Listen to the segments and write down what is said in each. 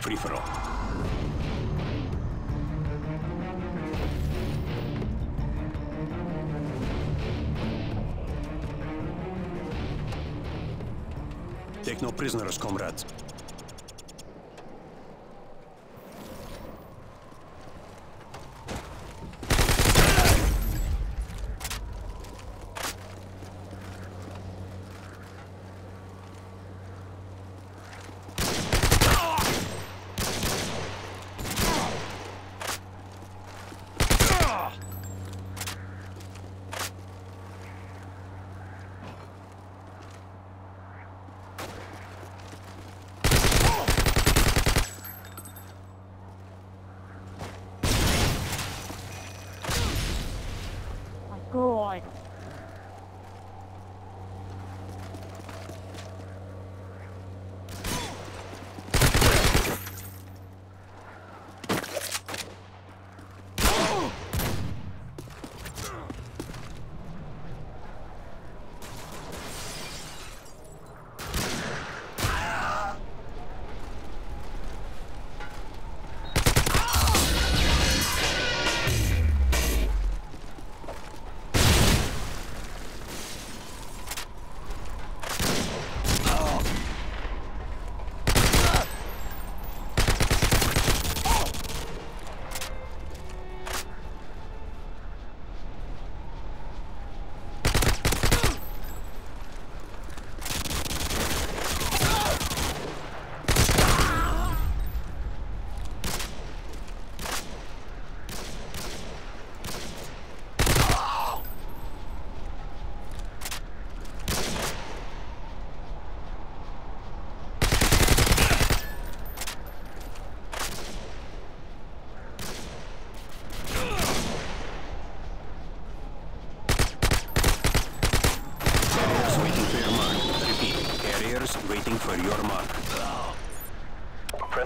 Free-for-all. Take no prisoners, comrades.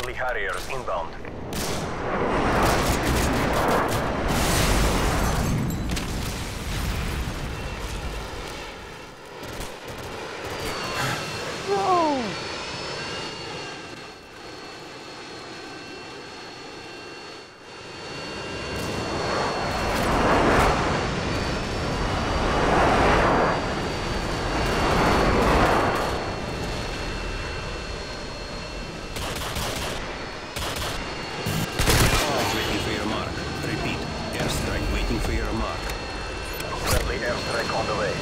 Friendly Harriers inbound. No! Airstrike waiting for your mark. Repeat. Airstrike waiting for your mark. Friendly airstrike on the way.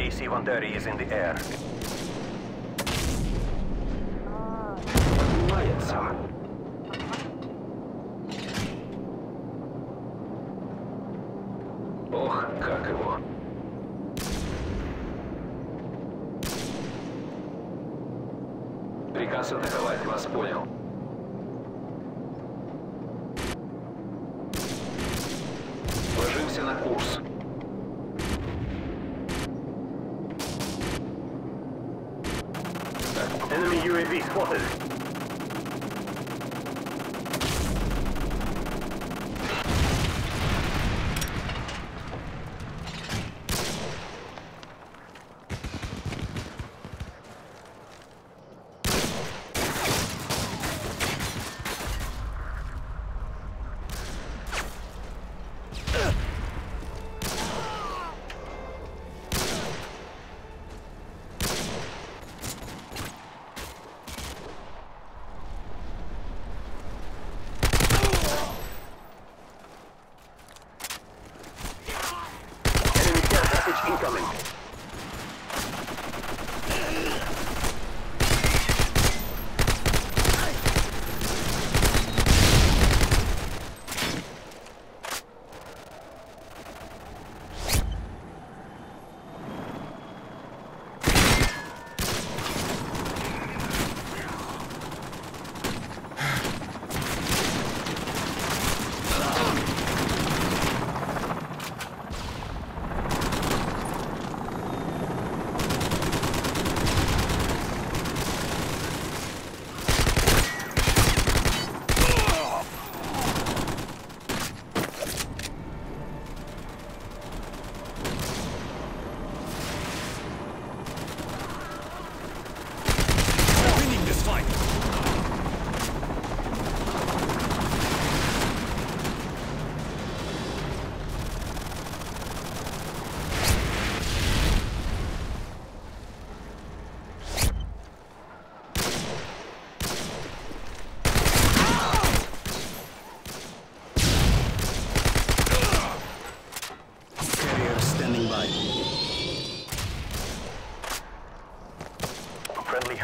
AC-130 is in the air. Ah, Ох, как его. Приказ атаковать вас понял. Ложимся на курс. Enemy UAV spotted. Incoming.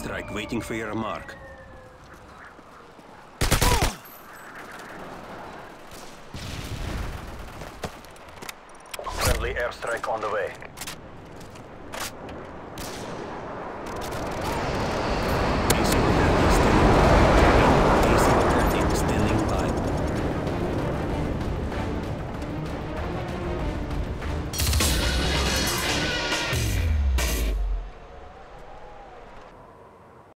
Airstrike waiting for your mark. Friendly airstrike on the way.